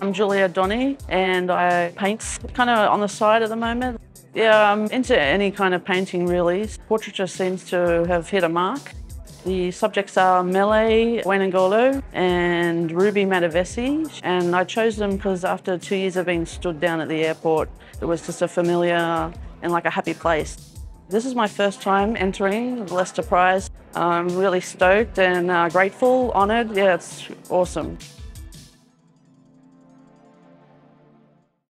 I'm Julia Donney and I paint kind of on the side at the moment. Yeah, I'm into any kind of painting really. Portraiture seems to have hit a mark. The subjects are Mele Wenangolo and Ruby Matavesi and I chose them because after two years of being stood down at the airport, it was just a familiar and like a happy place. This is my first time entering the Lester Prize. I'm really stoked and uh, grateful, honoured. Yeah, it's awesome.